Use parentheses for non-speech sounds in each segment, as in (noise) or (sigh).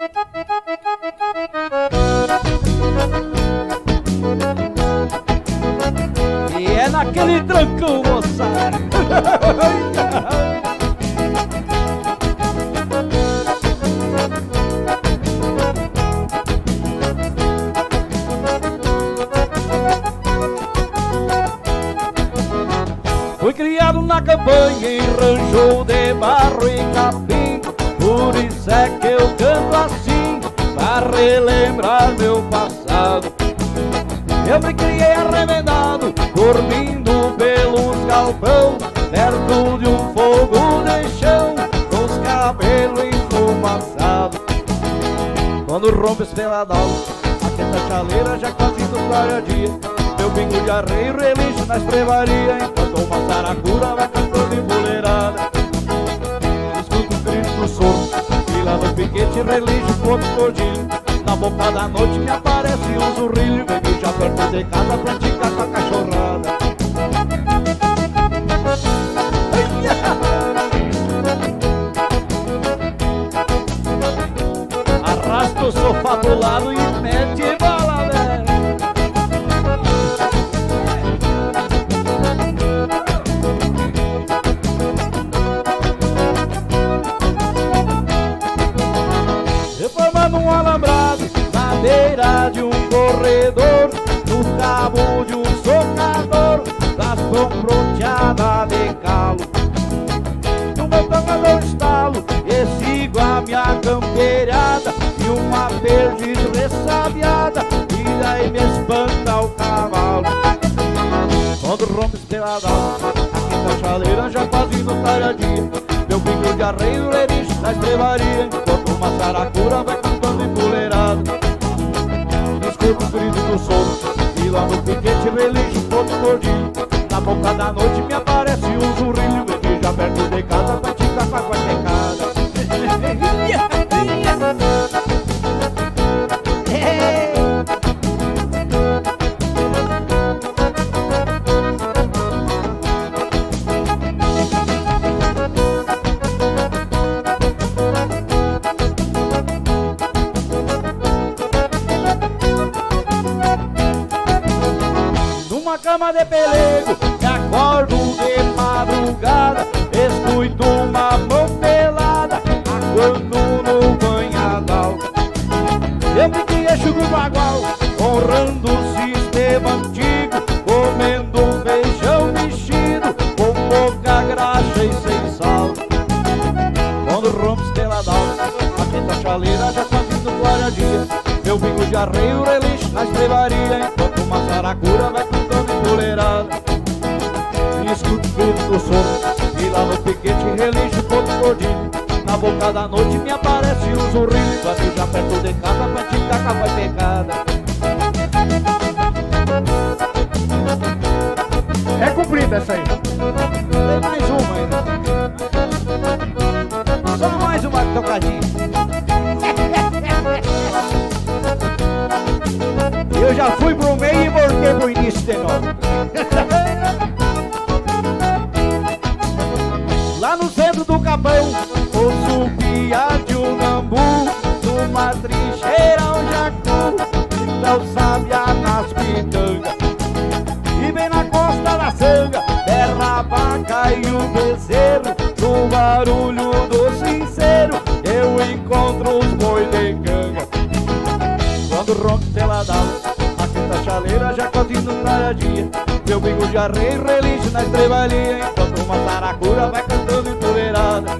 E é naquele trancão, moçada Fui criado na campanha em rancho de barro e capim relembrar meu passado. Eu me criei arremendado Dormindo pelos galpão Perto de um fogo de chão Com os cabelos enfumaçados. Quando rompe Aquenta a chaleira já quase no clareia meu bingo de arreio relincho na estrevaria Enquanto uma saracura aparece um zurrilho Vem já perto de casa praticar com a cachorrada. Arrasta o sofá do lado e mete beira de um corredor No cabo de um socador Das proteadas de calo No meu cangador estalo E sigo a minha campeirada E uma perdiz ressabiada E daí me espanta o cavalo. Quando rompes pela dalma Aqui na chaleira já fazendo talhadinha Meu bico de arreio, leriche na estrevaria Enquanto uma saracura vai do sono E lá no piquete relige todo gordinho Na boca da noite me aparece um zurrilho. Vem já perto de casa pra te com a quartecada (laughs) cama de pelego Me acordo de madrugada Escuto uma mão pelada Aguando no banhadal. Eu piquei enxugo bagual Honrando o sistema antigo Comendo um feijão mexido Com pouca graxa e sem sal. Quando rompes pela dalça A a chaleira já tá vindo clareadinha Meu bingo de arreio relinche na estrevaria Enquanto uma saracura vai mulherada. Escuto o grito do sono E lá no piquete relincho todo gordinho. Na boca da noite me aparece um zurrilho Aqui já perto de casa pra te cacar vai pecada É cumprida essa aí. Tem mais uma ainda Só mais uma tocadinha. (laughs) Eu já fui pro meio e voltei pro início de novo. (laughs) Lá no centro do capão, ouço piar de um bambu, numa trincheira um jacu, não sabe a nas pitangas. E vem na costa da sanga, terra, vaca e o bezerro, no barulho do sincero, eu encontro os boi de canga. Quando ronco pela dala, já jacote no tardia Meu bingo de arreio, relincho na estrebalia Enquanto uma saracura vai cantando entoleirada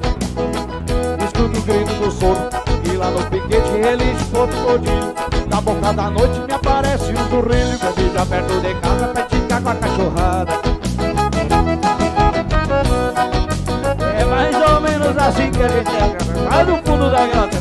Escuto o grito do sono. E lá no piquete relincho todo todinho Na boca da noite me aparece um turrilho Que eu já perto de casa pra ficar com a cachorrada. É mais ou menos assim que a gente é. Lá no fundo da grata.